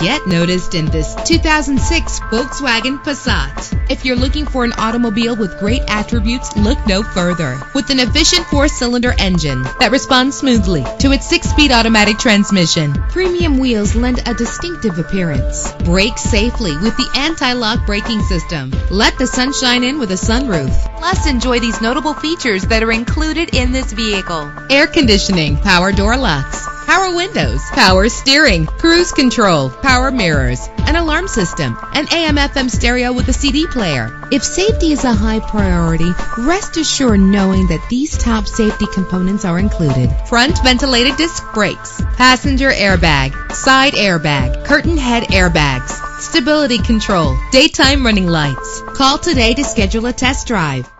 Get noticed in this 2006 Volkswagen Passat. If you're looking for an automobile with great attributes, look no further. With an efficient four-cylinder engine that responds smoothly to its six-speed automatic transmission, premium wheels lend a distinctive appearance. Brake safely with the anti-lock braking system. Let the sunshine in with a sunroof. Plus, enjoy these notable features that are included in this vehicle. Air conditioning, power door locks, power windows, power steering, cruise control, power mirrors, an alarm system, an AM FM stereo with a CD player. If safety is a high priority, rest assured knowing that these top safety components are included. Front ventilated disc brakes, passenger airbag, side airbag, curtain head airbags, stability control, daytime running lights. Call today to schedule a test drive.